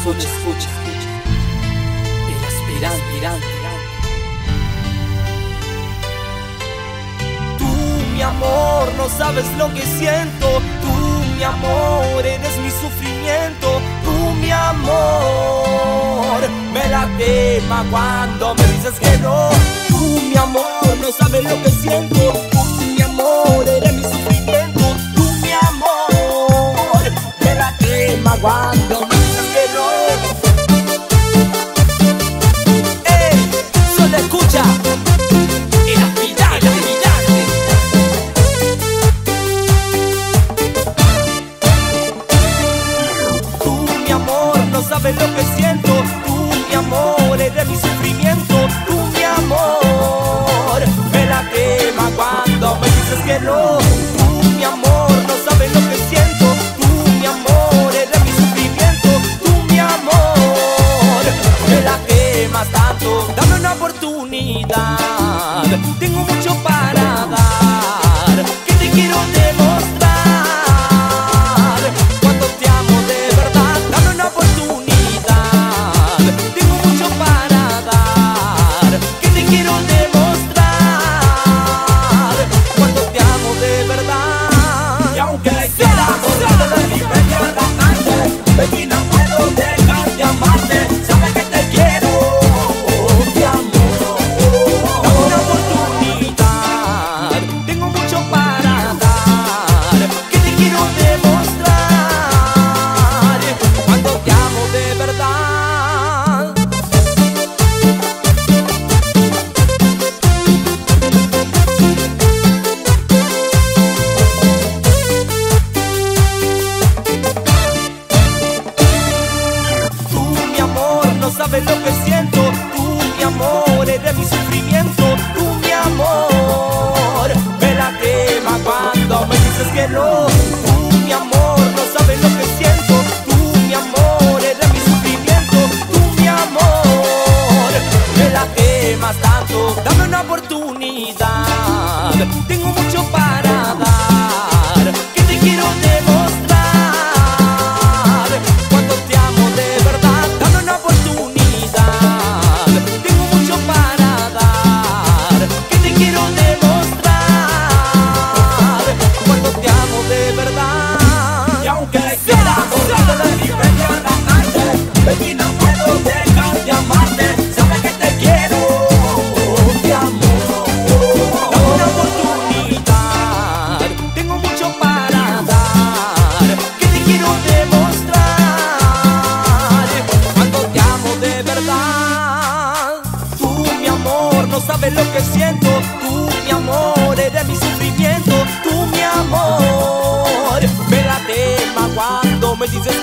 escucha, escucha. El aspirante. Tú, mi amor, no sabes lo que siento. Tú, mi amor, eres mi sufrimiento. Tú, mi amor, me la quema cuando me dices que no. Tú, mi amor, no sabes lo que siento. Tú, mi amor, eres mi sufrimiento. Tú, mi amor, me la quema cuando sabes lo que siento. Tú, mi amor, eres mi sufrimiento. Tú, mi amor, me la quema cuando me dices que no. Tú, mi amor, no sabes lo que siento. Tú, mi amor, eres mi sufrimiento. Tú, mi amor, me la quemas tanto. Dame una oportunidad. Tengo me quiero demostrar. Cuando te amo de verdad. Tú, mi amor, no sabes lo que siento. Tú, mi amor, eres mi sufrimiento. Tú, mi amor, me la tema cuando me dices